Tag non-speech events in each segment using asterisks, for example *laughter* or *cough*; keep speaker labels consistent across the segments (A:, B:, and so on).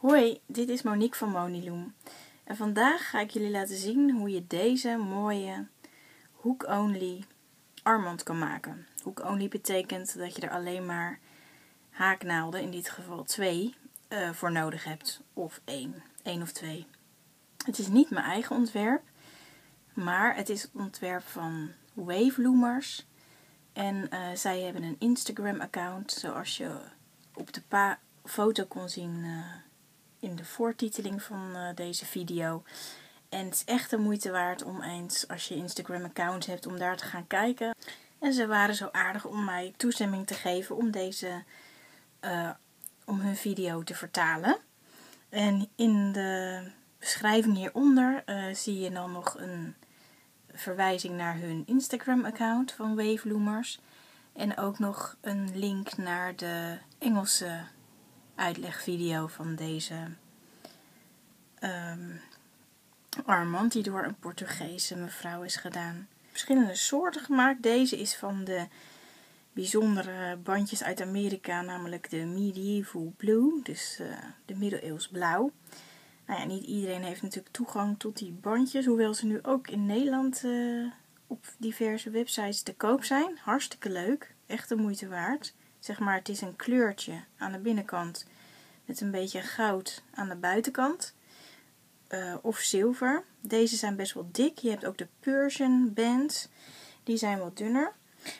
A: Hoi, dit is Monique van Moniloom. En vandaag ga ik jullie laten zien hoe je deze mooie hook-only armband kan maken. Hook-only betekent dat je er alleen maar haaknaalden, in dit geval twee, uh, voor nodig hebt. Of één, één of twee. Het is niet mijn eigen ontwerp, maar het is het ontwerp van Wave Loomers. En uh, zij hebben een Instagram account, zoals je op de foto kon zien uh, in de voortiteling van uh, deze video. En het is echt de moeite waard om eens, als je Instagram account hebt, om daar te gaan kijken. En ze waren zo aardig om mij toestemming te geven om deze, om hun video te vertalen. En in de beschrijving hieronder zie je dan nog een verwijzing naar hun Instagram account van Waveloomers. En ook nog een link naar de Engelse uitlegvideo van deze um, die door een Portugese mevrouw is gedaan. Verschillende soorten gemaakt. Deze is van de bijzondere bandjes uit Amerika, namelijk de Medieval Blue, dus uh, de middeleeuws blauw. Nou ja, niet iedereen heeft natuurlijk toegang tot die bandjes, hoewel ze nu ook in Nederland uh, op diverse websites te koop zijn. Hartstikke leuk, echt de moeite waard. Zeg maar, het is een kleurtje aan de binnenkant met een beetje goud aan de buitenkant. Uh, of zilver. Deze zijn best wel dik. Je hebt ook de Persian bands. Die zijn wat dunner.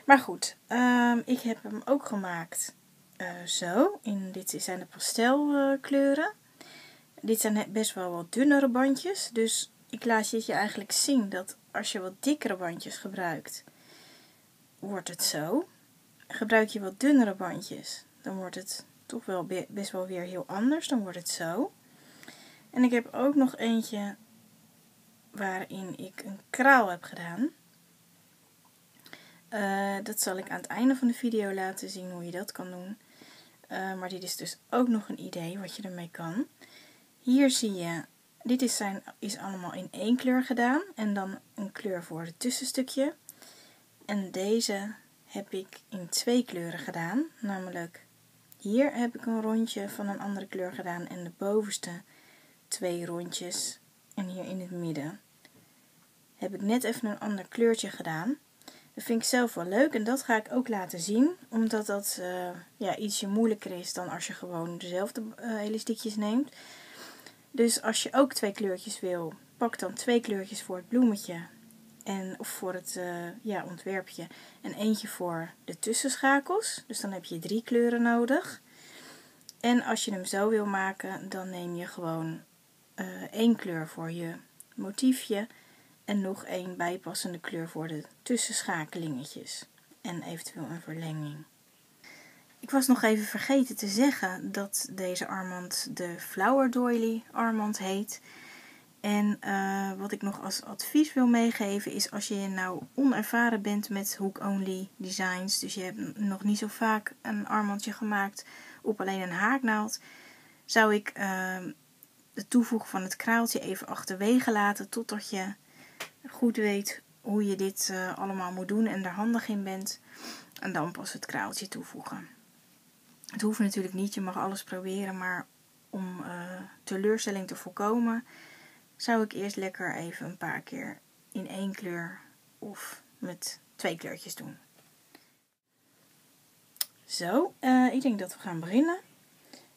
A: Maar goed, uh, ik heb hem ook gemaakt uh, zo. In, dit zijn de pastelkleuren. dit zijn best wel wat dunnere bandjes. Dus ik laat je eigenlijk zien dat als je wat dikkere bandjes gebruikt, wordt het zo. Gebruik je wat dunnere bandjes, dan wordt het toch wel best wel weer heel anders. Dan wordt het zo. En ik heb ook nog eentje waarin ik een kraal heb gedaan. Uh, dat zal ik aan het einde van de video laten zien hoe je dat kan doen. Uh, maar dit is dus ook nog een idee wat je ermee kan. Hier zie je dit is, zijn, is allemaal in één kleur gedaan. En dan een kleur voor het tussenstukje. En deze heb ik in twee kleuren gedaan. Namelijk hier heb ik een rondje van een andere kleur gedaan. En de bovenste twee rondjes. En hier in het midden heb ik net even een ander kleurtje gedaan. Dat vind ik zelf wel leuk en dat ga ik ook laten zien. Omdat dat uh, ja, ietsje moeilijker is dan als je gewoon dezelfde uh, elastiekjes neemt. Dus als je ook twee kleurtjes wil, pak dan twee kleurtjes voor het bloemetje. En, of voor het uh, ja, ontwerpje. En eentje voor de tussenschakels. Dus dan heb je drie kleuren nodig. En als je hem zo wil maken, dan neem je gewoon uh, één kleur voor je motiefje. En nog één bijpassende kleur voor de tussenschakelingetjes. En eventueel een verlenging. Ik was nog even vergeten te zeggen dat deze armband de Flower Doily armband heet. En uh, wat ik nog als advies wil meegeven is als je nou onervaren bent met hook-only designs. Dus je hebt nog niet zo vaak een armbandje gemaakt op alleen een haaknaald. Zou ik uh, het toevoegen van het kraaltje even achterwege laten totdat je goed weet hoe je dit uh, allemaal moet doen en er handig in bent. En dan pas het kraaltje toevoegen. Het hoeft natuurlijk niet, je mag alles proberen, maar om uh, teleurstelling te voorkomen, zou ik eerst lekker even een paar keer in één kleur of met twee kleurtjes doen. Zo, uh, ik denk dat we gaan beginnen.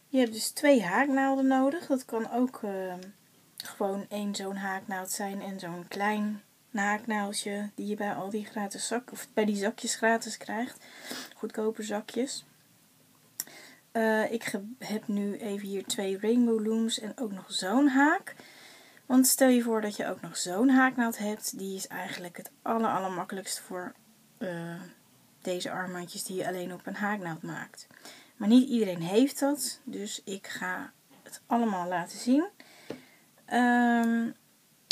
A: Je hebt dus twee haaknaalden nodig. Dat kan ook uh, gewoon één zo'n haaknaald zijn en zo'n klein haaknaaldje die je bij al die gratis zak of bij die zakjes gratis krijgt. Goedkope zakjes. Uh, ik heb nu even hier twee rainbow looms en ook nog zo'n haak. Want stel je voor dat je ook nog zo'n haaknaald hebt. Die is eigenlijk het aller, voor uh, deze armbandjes die je alleen op een haaknaald maakt. Maar niet iedereen heeft dat. Dus ik ga het allemaal laten zien. Um,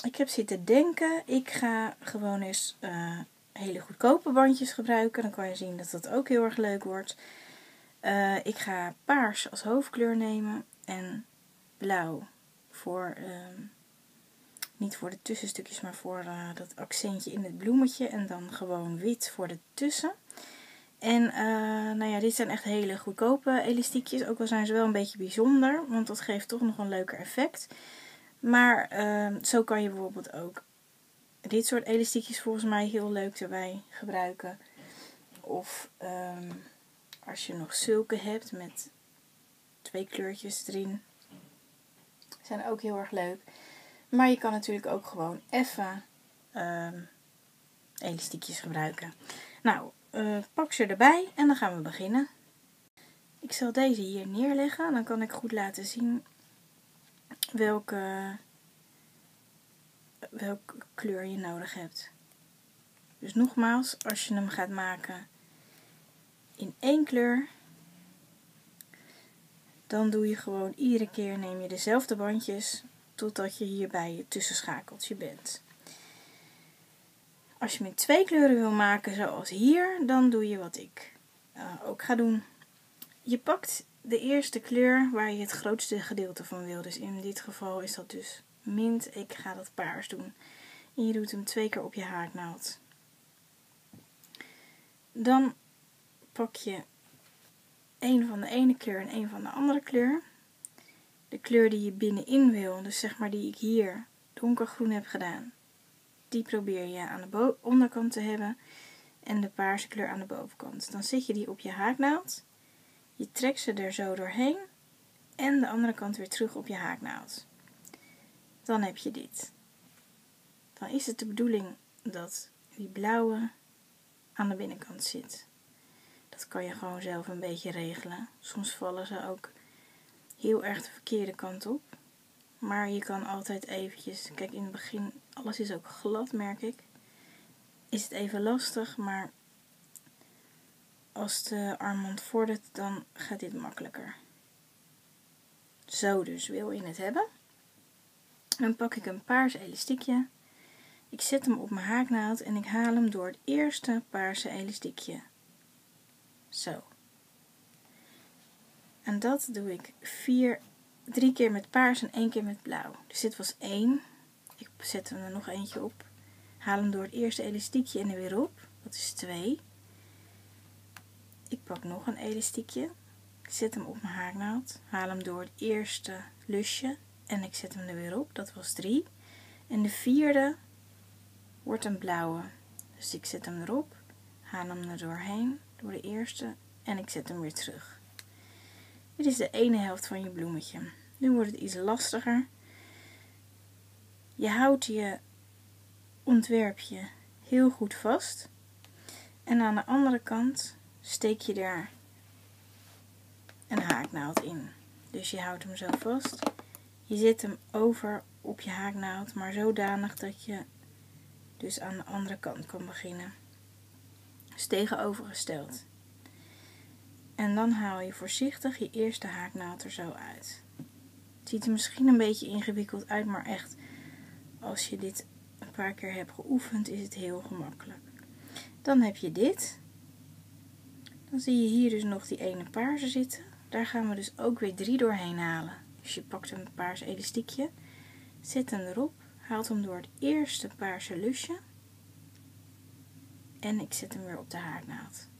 A: ik heb zitten denken. Ik ga gewoon eens uh, hele goedkope bandjes gebruiken. Dan kan je zien dat dat ook heel erg leuk wordt. Uh, ik ga paars als hoofdkleur nemen en blauw voor, uh, niet voor de tussenstukjes, maar voor uh, dat accentje in het bloemetje. En dan gewoon wit voor de tussen. En uh, nou ja, dit zijn echt hele goedkope elastiekjes. Ook al zijn ze wel een beetje bijzonder, want dat geeft toch nog een leuker effect. Maar uh, zo kan je bijvoorbeeld ook dit soort elastiekjes volgens mij heel leuk erbij gebruiken. Of um, als je nog zulke hebt met twee kleurtjes erin. Zijn ook heel erg leuk. Maar je kan natuurlijk ook gewoon even um, elastiekjes gebruiken. Nou, uh, pak ze erbij en dan gaan we beginnen. Ik zal deze hier neerleggen. Dan kan ik goed laten zien welke, welke kleur je nodig hebt. Dus nogmaals, als je hem gaat maken in één kleur, dan doe je gewoon iedere keer neem je dezelfde bandjes totdat je hier bij je tussenschakeltje bent. Als je met twee kleuren wil maken zoals hier, dan doe je wat ik uh, ook ga doen. Je pakt de eerste kleur waar je het grootste gedeelte van wil. Dus in dit geval is dat dus mint. Ik ga dat paars doen. En je doet hem twee keer op je haaknaald. Dan pak je een van de ene kleur en een van de andere kleur. De kleur die je binnenin wil, dus zeg maar die ik hier donkergroen heb gedaan, die probeer je aan de onderkant te hebben en de paarse kleur aan de bovenkant. Dan zet je die op je haaknaald, je trekt ze er zo doorheen en de andere kant weer terug op je haaknaald. Dan heb je dit. Dan is het de bedoeling dat die blauwe aan de binnenkant zit. Dat kan je gewoon zelf een beetje regelen. Soms vallen ze ook heel erg de verkeerde kant op. Maar je kan altijd eventjes, kijk in het begin, alles is ook glad merk ik. Is het even lastig, maar als de armband vordert, dan gaat dit makkelijker. Zo dus, wil je het hebben? Dan pak ik een paars elastiekje. Ik zet hem op mijn haaknaald en ik haal hem door het eerste paarse elastiekje. Zo. En dat doe ik vier, drie keer met paars en één keer met blauw. Dus dit was één. Ik zet er nog eentje op. Haal hem door het eerste elastiekje en er weer op. Dat is twee. Ik pak nog een elastiekje. Ik zet hem op mijn haaknaald. Haal hem door het eerste lusje en ik zet hem er weer op. Dat was drie. En de vierde wordt een blauwe. Dus ik zet hem erop. Haal hem er doorheen. Door de eerste. En ik zet hem weer terug. Dit is de ene helft van je bloemetje. Nu wordt het iets lastiger. Je houdt je ontwerpje heel goed vast. En aan de andere kant steek je daar een haaknaald in. Dus je houdt hem zo vast. Je zet hem over op je haaknaald, maar zodanig dat je dus aan de andere kant kan beginnen. Dus tegenovergesteld. En dan haal je voorzichtig je eerste haaknaald er zo uit. Het ziet er misschien een beetje ingewikkeld uit, maar echt, als je dit een paar keer hebt geoefend, is het heel gemakkelijk. Dan heb je dit. Dan zie je hier dus nog die ene paarse zitten. Daar gaan we dus ook weer drie doorheen halen. Dus je pakt een paars elastiekje, zet hem erop, haalt hem door het eerste paarse lusje en ik zet hem weer op de haaknaald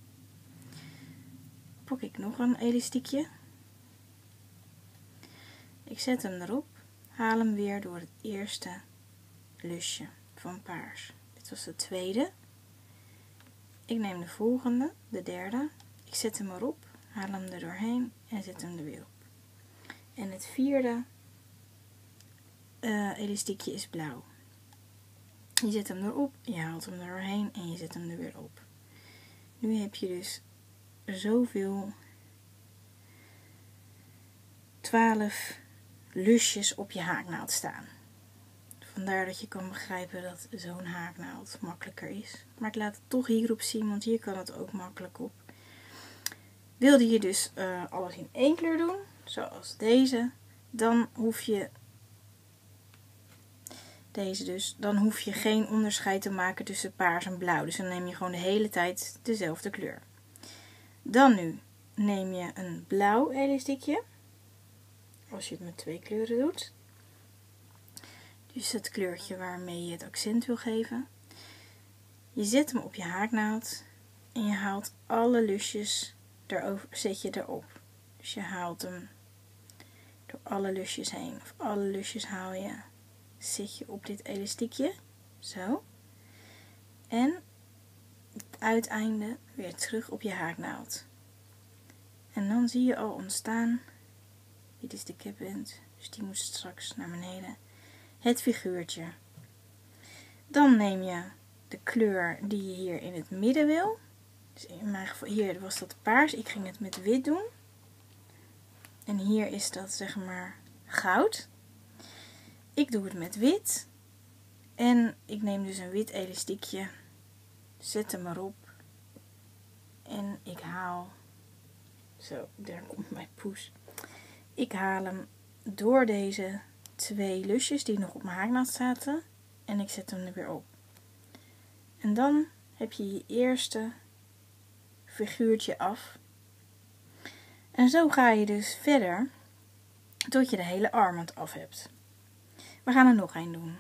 A: pak ik nog een elastiekje. Ik zet hem erop, haal hem weer door het eerste lusje van paars. Dit was de tweede. Ik neem de volgende, de derde. Ik zet hem erop, haal hem er doorheen en zet hem er weer op. En het vierde uh, elastiekje is blauw. Je zet hem erop, je haalt hem er doorheen en je zet hem er weer op. Nu heb je dus zoveel 12 lusjes op je haaknaald staan. Vandaar dat je kan begrijpen dat zo'n haaknaald makkelijker is. Maar ik laat het toch hierop zien, want hier kan het ook makkelijk op. Wilde je dus uh, alles in één kleur doen, zoals deze, dan hoef je deze dus, dan hoef je geen onderscheid te maken tussen paars en blauw. Dus dan neem je gewoon de hele tijd dezelfde kleur. Dan nu neem je een blauw elastiekje. Als je het met twee kleuren doet. Dus het kleurtje waarmee je het accent wil geven. Je zet hem op je haaknaald. En je haalt alle lusjes erover, zet je erop. Dus je haalt hem door alle lusjes heen. Of alle lusjes haal je. Zet je op dit elastiekje. Zo. En uiteinde weer terug op je haaknaald. En dan zie je al ontstaan. Dit is de kippunt. Dus die moet straks naar beneden. Het figuurtje. Dan neem je de kleur die je hier in het midden wil. Dus in mijn geval, hier was dat paars. Ik ging het met wit doen. En hier is dat zeg maar goud. Ik doe het met wit. En ik neem dus een wit elastiekje. Zet hem erop. En ik haal. Zo, daar komt mijn poes. Ik haal hem door deze twee lusjes die nog op mijn haaknaald zaten. En ik zet hem er weer op. En dan heb je je eerste figuurtje af. En zo ga je dus verder tot je de hele armband af hebt. We gaan er nog een doen.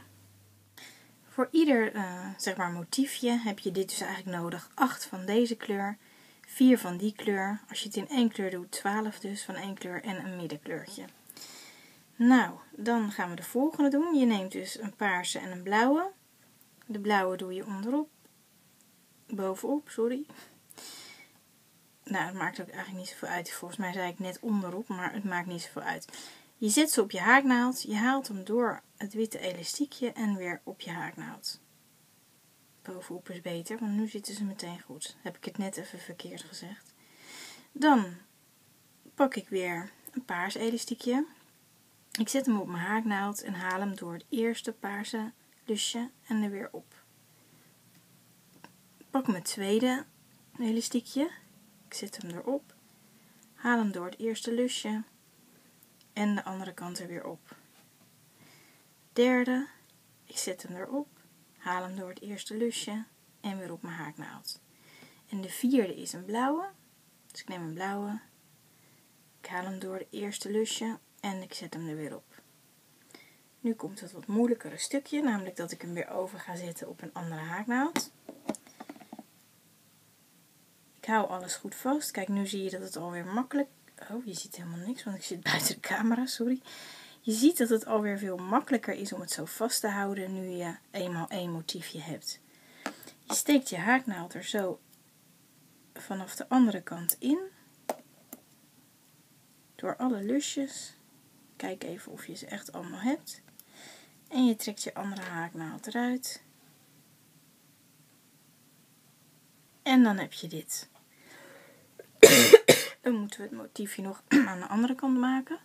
A: Voor ieder uh, zeg maar motiefje heb je dit dus eigenlijk nodig. 8 van deze kleur, 4 van die kleur. Als je het in één kleur doet, 12 dus van één kleur en een middenkleurtje. Nou, dan gaan we de volgende doen. Je neemt dus een paarse en een blauwe. De blauwe doe je onderop. Bovenop, sorry. Nou, het maakt ook eigenlijk niet zoveel uit. Volgens mij zei ik net onderop, maar het maakt niet zoveel uit. Je zet ze op je haaknaald. Je haalt hem door het witte elastiekje en weer op je haaknaald. Bovenop is beter, want nu zitten ze meteen goed. Heb ik het net even verkeerd gezegd. Dan pak ik weer een paars elastiekje. Ik zet hem op mijn haaknaald en haal hem door het eerste paarse lusje en er weer op. Pak mijn tweede elastiekje. Ik zet hem erop. Haal hem door het eerste lusje en de andere kant er weer op. Derde, ik zet hem erop. Haal hem door het eerste lusje en weer op mijn haaknaald. En de vierde is een blauwe. Dus ik neem een blauwe. Ik haal hem door het eerste lusje en ik zet hem er weer op. Nu komt het wat moeilijkere stukje, namelijk dat ik hem weer over ga zetten op een andere haaknaald. Ik hou alles goed vast. Kijk, nu zie je dat het alweer makkelijk... Oh, je ziet helemaal niks, want ik zit buiten de camera, sorry. Je ziet dat het alweer veel makkelijker is om het zo vast te houden nu je eenmaal één motiefje hebt. Je steekt je haaknaald er zo vanaf de andere kant in. Door alle lusjes. Kijk even of je ze echt allemaal hebt. En je trekt je andere haaknaald eruit. En dan heb je dit. Moeten we het motiefje nog *clears throat* aan de andere kant maken.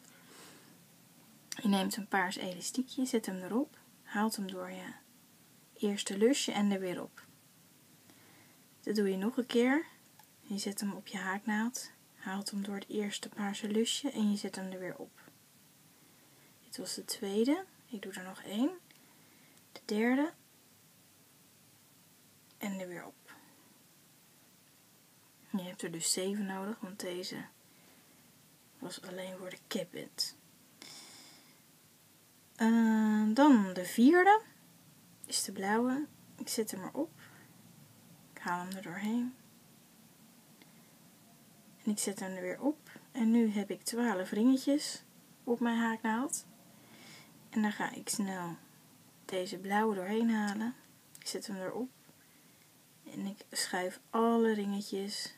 A: Je neemt een paars elastiekje, zet hem erop, haalt hem door je eerste lusje en er weer op. Dat doe je nog een keer. Je zet hem op je haaknaald, haalt hem door het eerste paarse lusje en je zet hem er weer op. Dit was de tweede. Ik doe er nog één. De derde. En er weer op. Je hebt er dus zeven nodig, want deze was alleen voor de kippet. Uh, dan de vierde is de blauwe. Ik zet hem erop. Ik haal hem er doorheen. En ik zet hem er weer op. En nu heb ik 12 ringetjes op mijn haaknaald. En dan ga ik snel deze blauwe doorheen halen. Ik zet hem erop. En ik schuif alle ringetjes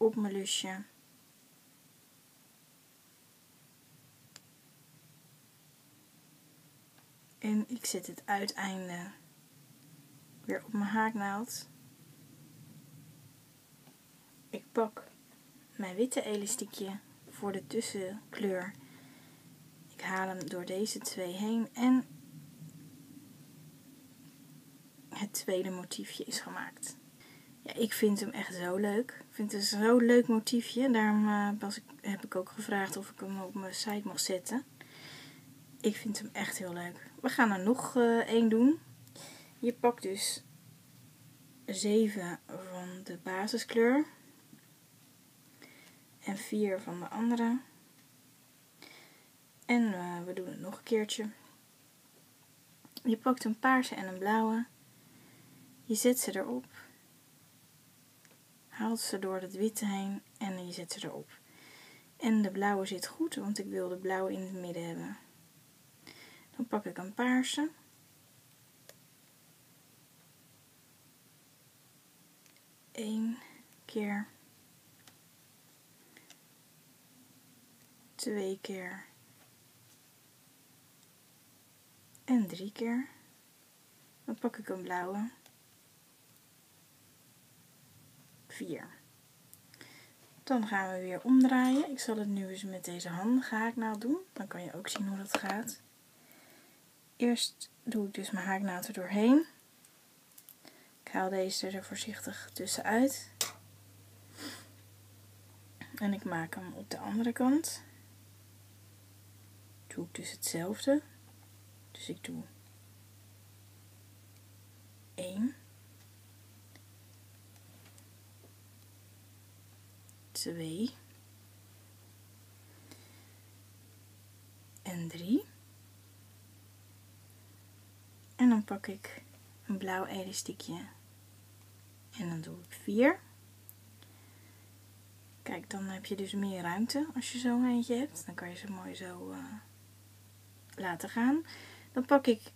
A: op mijn lusje. En ik zet het uiteinde weer op mijn haaknaald. Ik pak mijn witte elastiekje voor de tussenkleur. Ik haal hem door deze twee heen en het tweede motiefje is gemaakt. Ja, ik vind hem echt zo leuk. Vind het zo'n leuk motiefje. Daarom uh, was ik, heb ik ook gevraagd of ik hem op mijn site mag zetten. Ik vind hem echt heel leuk. We gaan er nog uh, één doen. Je pakt dus 7 van de basiskleur. En 4 van de andere. En uh, we doen het nog een keertje. Je pakt een paarse en een blauwe. Je zet ze erop haalt ze door het witte heen en je zet ze erop. En de blauwe zit goed, want ik wil de blauwe in het midden hebben. Dan pak ik een paarse. Eén keer. Twee keer. En drie keer. Dan pak ik een blauwe. Vier. Dan gaan we weer omdraaien. Ik zal het nu eens met deze handige haaknaald doen. Dan kan je ook zien hoe dat gaat. Eerst doe ik dus mijn haaknaald er doorheen. Ik haal deze er voorzichtig tussenuit. En ik maak hem op de andere kant. Doe ik dus hetzelfde. Dus ik doe 1 2 en 3 en dan pak ik een blauw elastiekje. En dan doe ik 4 kijk dan heb je dus meer ruimte als je zo'n eentje hebt. Dan kan je ze mooi zo uh, laten gaan. Dan pak ik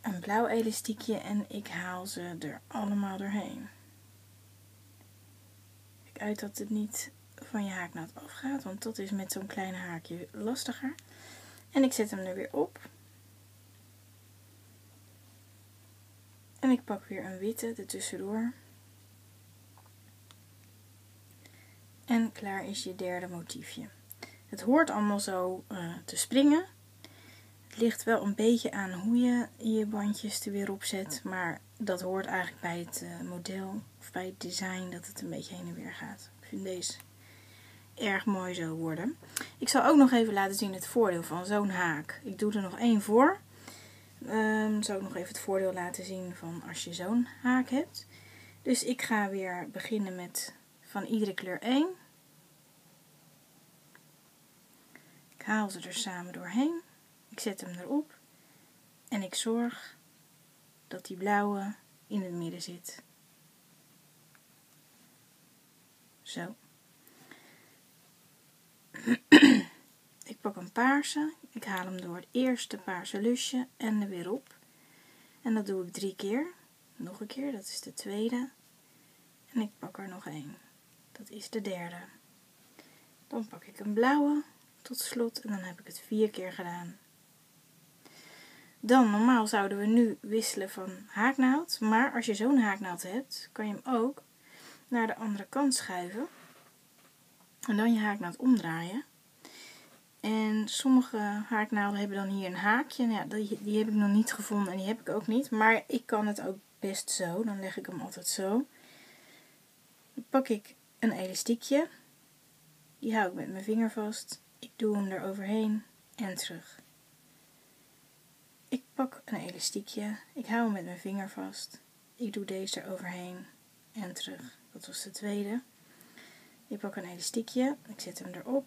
A: een blauw elastiekje en ik haal ze er allemaal doorheen. Uit dat het niet van je haaknaad afgaat, want dat is met zo'n klein haakje lastiger. En ik zet hem er weer op. En ik pak weer een witte ertussendoor. En klaar is je derde motiefje. Het hoort allemaal zo uh, te springen. Het ligt wel een beetje aan hoe je je bandjes er weer op zet. Maar dat hoort eigenlijk bij het uh, model of bij het design dat het een beetje heen en weer gaat. Ik vind deze erg mooi zo worden. Ik zal ook nog even laten zien het voordeel van zo'n haak. Ik doe er nog één voor. Um, zal ik nog even het voordeel laten zien van als je zo'n haak hebt. Dus ik ga weer beginnen met van iedere kleur één. Ik haal ze er samen doorheen. Ik zet hem erop en ik zorg dat die blauwe in het midden zit. Zo. *clears throat* ik pak een paarse. Ik haal hem door het eerste paarse lusje en er weer op. En dat doe ik drie keer. Nog een keer, dat is de tweede. En ik pak er nog één. Dat is de derde. Dan pak ik een blauwe tot slot en dan heb ik het vier keer gedaan. Dan, normaal zouden we nu wisselen van haaknaald. Maar als je zo'n haaknaald hebt, kan je hem ook naar de andere kant schuiven. En dan je haaknaald omdraaien. En sommige haaknaalden hebben dan hier een haakje. Nou die, die heb ik nog niet gevonden en die heb ik ook niet. Maar ik kan het ook best zo. Dan leg ik hem altijd zo. Dan pak ik een elastiekje. Die hou ik met mijn vinger vast. Ik doe hem er overheen en terug. Pak een elastiekje, ik hou hem met mijn vinger vast. Ik doe deze er overheen en terug. Dat was de tweede. Ik pak een elastiekje, ik zet hem erop.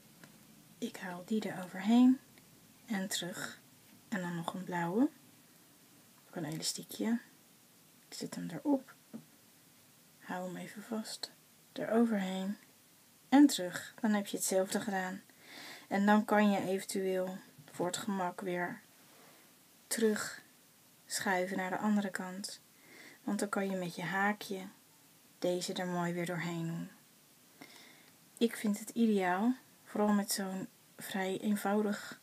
A: Ik haal die er overheen en terug. En dan nog een blauwe. Ik pak een elastiekje, ik zet hem erop. Hou hem even vast. Eroverheen en terug. Dan heb je hetzelfde gedaan. En dan kan je eventueel voor het gemak weer terug schuiven naar de andere kant. Want dan kan je met je haakje deze er mooi weer doorheen doen. Ik vind het ideaal, vooral met zo'n vrij eenvoudig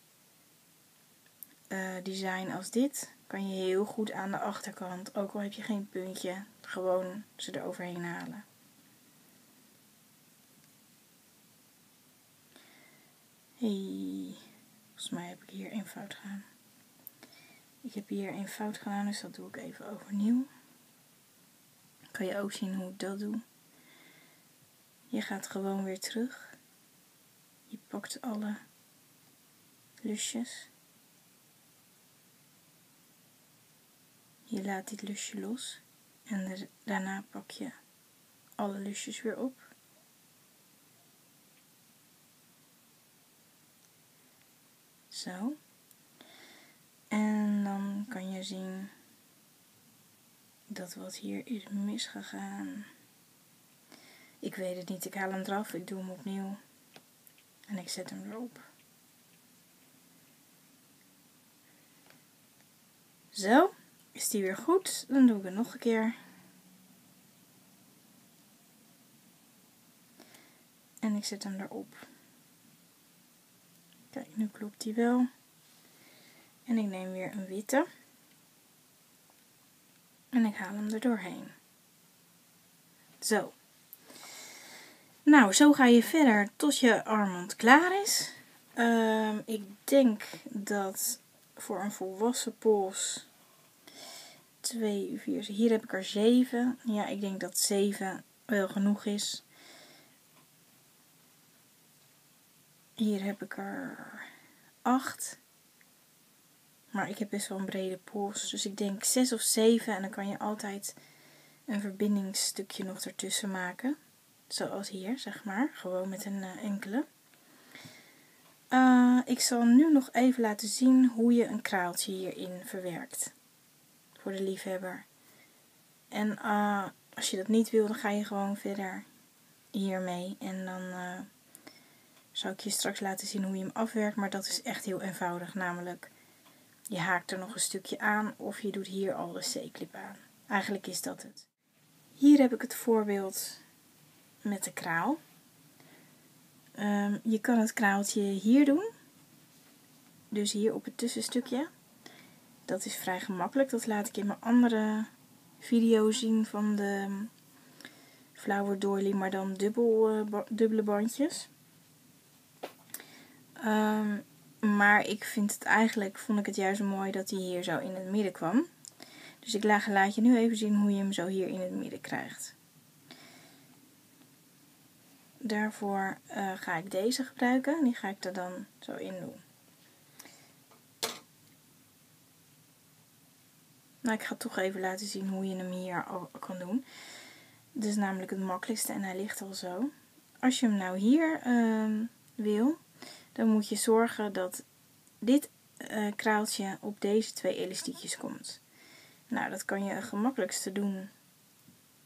A: uh, design als dit, kan je heel goed aan de achterkant, ook al heb je geen puntje, gewoon ze er overheen halen. Hey, volgens mij heb ik hier een fout. Ik heb hier een fout gedaan, dus dat doe ik even overnieuw. Kan je ook zien hoe ik dat doe. Je gaat gewoon weer terug. Je pakt alle lusjes. Je laat dit lusje los. En daarna pak je alle lusjes weer op. Zo. En dan kan je zien dat wat hier is misgegaan. Ik weet het niet. Ik haal hem eraf. Ik doe hem opnieuw. En ik zet hem erop. Zo. Is die weer goed? Dan doe ik het nog een keer. En ik zet hem erop. Kijk, nu klopt die wel. En ik neem weer een witte. En ik haal hem er doorheen. Zo. Nou, zo ga je verder tot je armband klaar is. Ehm, ik denk dat voor een volwassen pols 2, 4, hier heb ik er 7. Ja, ik denk dat 7 wel genoeg is. Hier heb ik er 8. Maar ik heb best wel een brede pols. Dus ik denk 6 of 7. En dan kan je altijd een verbindingsstukje nog ertussen maken. Zoals hier, zeg maar. Gewoon met een uh, enkele. Uh, ik zal nu nog even laten zien hoe je een kraaltje hierin verwerkt. Voor de liefhebber. En uh, als je dat niet wil, dan ga je gewoon verder hiermee. En dan zal ik je straks laten zien hoe je hem afwerkt. Maar dat is echt heel eenvoudig. Namelijk, je haakt er nog een stukje aan of je doet hier al de C-clip aan. Eigenlijk is dat het. Hier heb ik het voorbeeld met de kraal. Um, je kan het kraaltje hier doen. Dus hier op het tussenstukje. Dat is vrij gemakkelijk. Dat laat ik in mijn andere video zien van de Flower Doily, maar dan uh, dubbele bandjes. Um, maar ik vind het eigenlijk, vond ik het juist mooi dat hij hier zo in het midden kwam. Dus ik laat je nu even zien hoe je hem zo hier in het midden krijgt. Daarvoor uh, ga ik deze gebruiken. Die ga ik er dan zo in doen. Nou, ik ga toch even laten zien hoe je hem hier kan doen. Dit is namelijk het makkelijkste en hij ligt al zo. Als je hem nou hier uh, wil, dan moet je zorgen dat dit uh, kraaltje op deze twee elastiekjes komt. Nou, dat kan je gemakkelijkste doen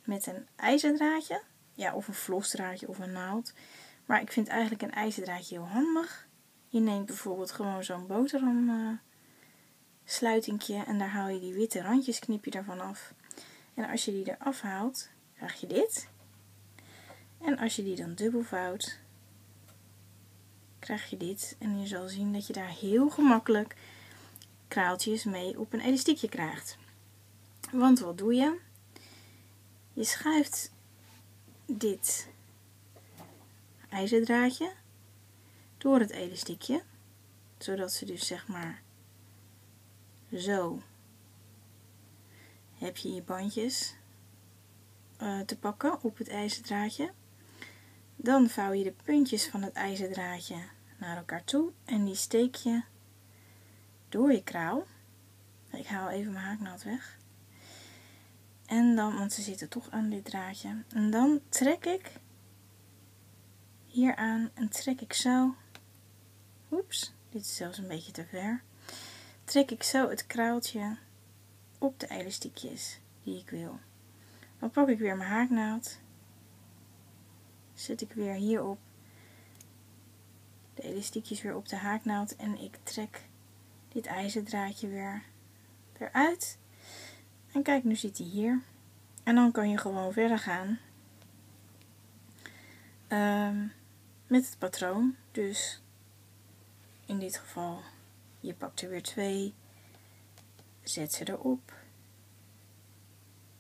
A: met een ijzerdraadje. Ja, of een vlosdraadje of een naald. Maar ik vind eigenlijk een ijzerdraadje heel handig. Je neemt bijvoorbeeld gewoon zo'n boterham uh, en daar haal je die witte randjes, knip je af. En als je die eraf haalt, krijg je dit. En als je die dan dubbel vouwt, krijg je dit. En je zal zien dat je daar heel gemakkelijk kraaltjes mee op een elastiekje krijgt. Want wat doe je? Je schuift dit ijzerdraadje door het elastiekje, zodat ze dus zeg maar zo heb je je bandjes uh, te pakken op het ijzerdraadje. Dan vouw je de puntjes van het ijzerdraadje naar elkaar toe en die steek je door je kraal. Ik haal even mijn haaknaald weg. En dan, want ze zitten toch aan dit draadje. En dan trek ik hier aan en trek ik zo. Oeps, dit is zelfs een beetje te ver. Trek ik zo het kraaltje op de elastiekjes die ik wil. Dan pak ik weer mijn haaknaald. Zet ik weer hierop de elastiekjes weer op de haaknaald en ik trek dit ijzerdraadje weer eruit. En kijk, nu zit hij hier. En dan kan je gewoon verder gaan um, met het patroon. Dus in dit geval, je pakt er weer twee, zet ze erop.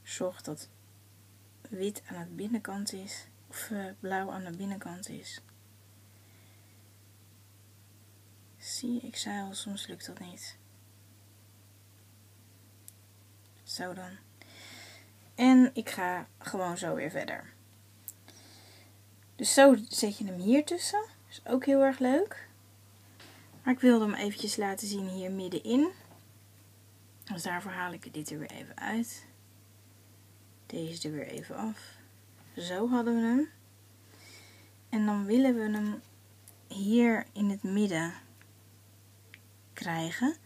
A: Zorg dat wit aan de binnenkant is, of uh, blauw aan de binnenkant is. Zie ik zei al, soms lukt dat niet. Zo dan. En ik ga gewoon zo weer verder. Dus zo zet je hem hier tussen. Is ook heel erg leuk. Maar ik wilde hem eventjes laten zien hier middenin. Dus daarvoor haal ik dit er weer even uit. Deze er weer even af. Zo hadden we hem. En dan willen we hem hier in het midden krijgen.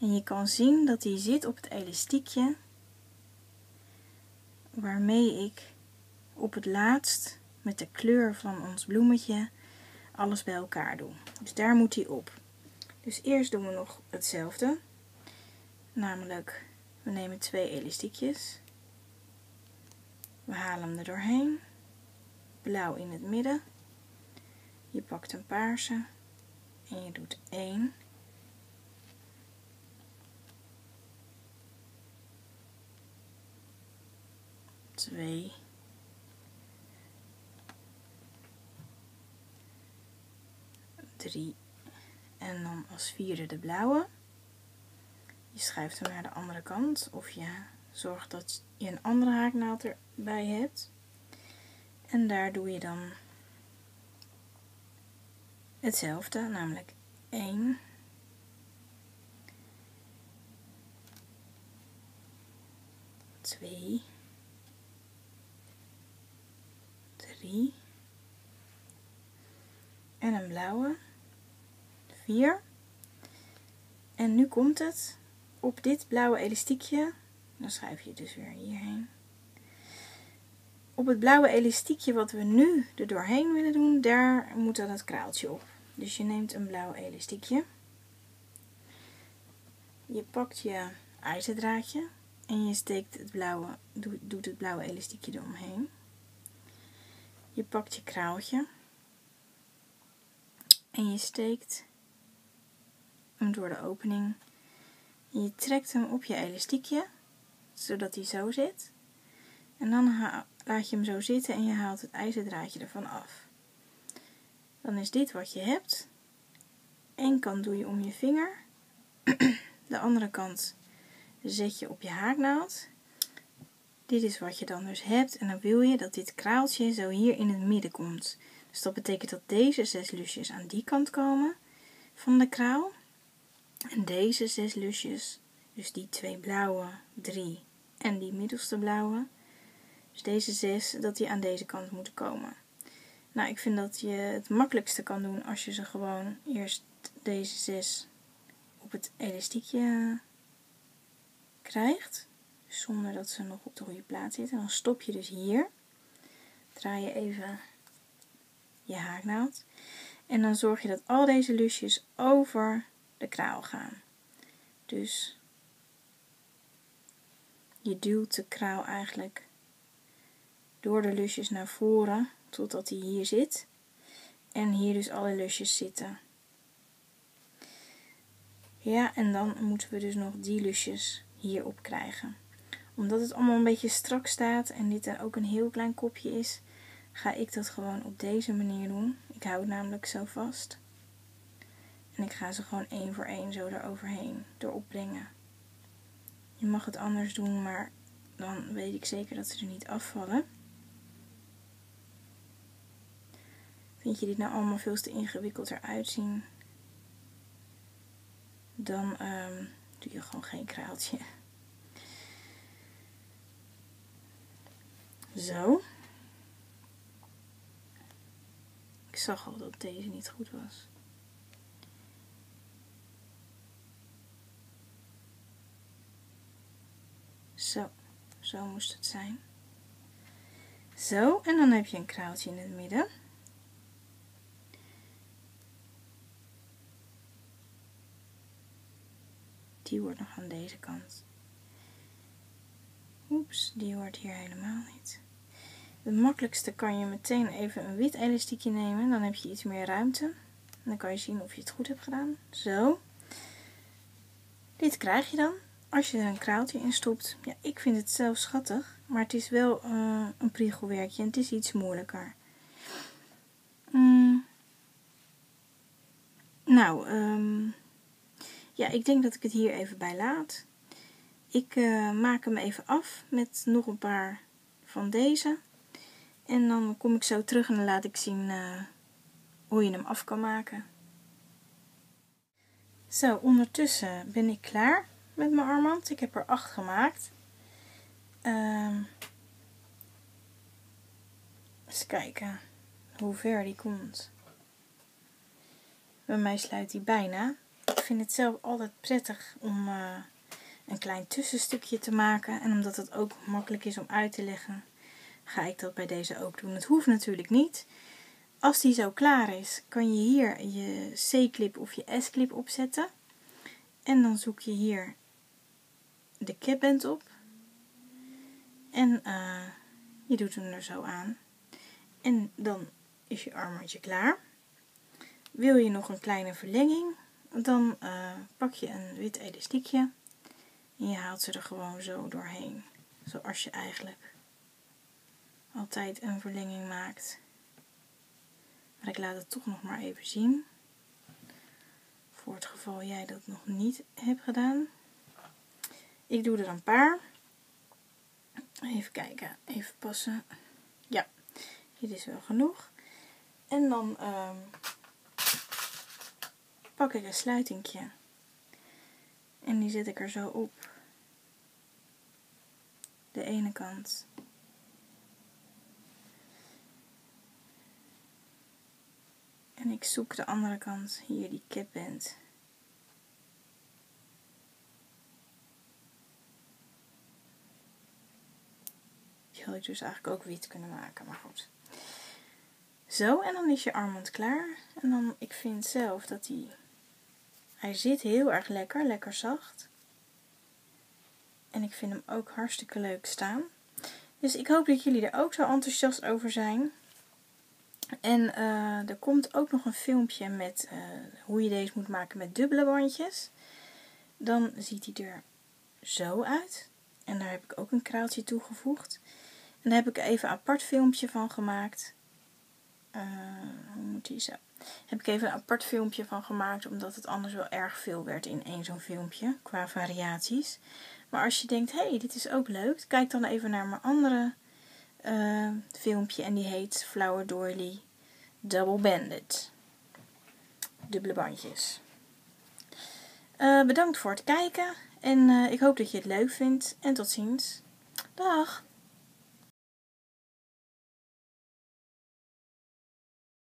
A: En je kan zien dat hij zit op het elastiekje waarmee ik op het laatst met de kleur van ons bloemetje alles bij elkaar doen. Dus daar moet hij op. Dus eerst doen we nog hetzelfde. Namelijk, we nemen twee elastiekjes. We halen hem er doorheen. Blauw in het midden. Je pakt een paarse en je doet 1 2 3 en dan als vierde de blauwe. Je schuift hem naar de andere kant. Of je zorgt dat je een andere haaknaald erbij hebt. En daar doe je dan hetzelfde, namelijk 1 2 3 en een blauwe. 4 en nu komt het op dit blauwe elastiekje. Dan schuif je dus weer hierheen. Op het blauwe elastiekje wat we nu er doorheen willen doen daar moet dan het kraaltje op. Dus je neemt een blauw elastiekje. Je pakt je ijzerdraadje en je steekt het blauwe doet het blauwe elastiekje eromheen je pakt je kraaltje en je steekt hem door de opening. En je trekt hem op je elastiekje, zodat hij zo zit. En dan laat je hem zo zitten en je haalt het ijzerdraadje ervan af. Dan is dit wat je hebt. Eén kant doe je om je vinger. *clears throat* De andere kant zet je op je haaknaald. Dit is wat je dan dus hebt en dan wil je dat dit kraaltje zo hier in het midden komt. Dus dat betekent dat deze zes lusjes aan die kant komen van de kraal. En deze zes lusjes, dus die twee blauwe, drie en die middelste blauwe, dus deze zes, dat die aan deze kant moeten komen. Nou, ik vind dat je het makkelijkste kan doen als je ze gewoon eerst deze zes op het elastiekje krijgt. Zonder dat ze nog op de goede plaats zitten. Dan stop je dus hier. Draai je even je haaknaald. En dan zorg je dat al deze lusjes over de kraal gaan. Dus je duwt de kraal eigenlijk door de lusjes naar voren totdat hij hier zit. En hier dus alle lusjes zitten. Ja, en dan moeten we dus nog die lusjes hierop krijgen. Omdat het allemaal een beetje strak staat en dit dan ook een heel klein kopje is, ga ik dat gewoon op deze manier doen. Ik hou het namelijk zo vast. En ik ga ze gewoon één voor één zo eroverheen erop brengen. Je mag het anders doen, maar dan weet ik zeker dat ze er niet afvallen. Vind je dit nou allemaal veel te ingewikkeld eruit zien? Dan um, doe je gewoon geen kraaltje. Zo. Ik zag al dat deze niet goed was. Zo, zo moest het zijn. Zo, en dan heb je een kraaltje in het midden. Die wordt nog aan deze kant. Oeps, die wordt hier helemaal niet. Het makkelijkste kan je meteen even een wit elastiekje nemen. Dan heb je iets meer ruimte. En dan kan je zien of je het goed hebt gedaan. Zo. Dit krijg je dan als je er een kraaltje in stopt. Ja, ik vind het zelf schattig. Maar het is wel uh, een priegelwerkje en het is iets moeilijker. Mm. Nou, um, ja, ik denk dat ik het hier even bij laat. Ik uh, maak hem even af met nog een paar van deze. En dan kom ik zo terug en dan laat ik zien uh, hoe je hem af kan maken. Zo, ondertussen ben ik klaar met mijn armband. Ik heb er acht gemaakt. Um, eens kijken hoe ver die komt. Bij mij sluit hij bijna. Ik vind het zelf altijd prettig om uh, een klein tussenstukje te maken. En omdat het ook makkelijk is om uit te leggen, ga ik dat bij deze ook doen. Het hoeft natuurlijk niet. Als die zo klaar is, kan je hier je C-clip of je S-clip opzetten. En dan zoek je hier de capband op. En uh, je doet hem er zo aan. En dan is je armbandje klaar. Wil je nog een kleine verlenging, dan uh, pak je een wit elastiekje en je haalt ze er gewoon zo doorheen. Zoals je eigenlijk altijd een verlenging maakt. Maar ik laat het toch nog maar even zien. Voor het geval jij dat nog niet hebt gedaan. Ik doe er een paar. Even kijken, even passen. Ja, dit is wel genoeg. En dan um, pak ik een sluitingje. En die zet ik er zo op. De ene kant. En ik zoek de andere kant, hier die capband. Die had ik dus eigenlijk ook wit kunnen maken, maar goed. Zo, en dan is je armband klaar. En dan, ik vind zelf dat hij, hij zit heel erg lekker, lekker zacht. En ik vind hem ook hartstikke leuk staan. Dus ik hoop dat jullie er ook zo enthousiast over zijn. En uh, er komt ook nog een filmpje met uh, hoe je deze moet maken met dubbele bandjes. Dan ziet hij er zo uit. En daar heb ik ook een kraaltje toegevoegd. En daar heb ik even een apart filmpje van gemaakt. Uh, hoe moet die zo? Heb ik even een apart filmpje van gemaakt, omdat het anders wel erg veel werd in één zo'n filmpje, qua variaties. Maar als je denkt, hé, hey, dit is ook leuk, kijk dan even naar mijn andere uh, filmpje en die heet Flower Doily Double Banded. Dubbele bandjes. Uh, bedankt voor het kijken en uh, ik hoop dat je het leuk vindt en tot ziens. Dag!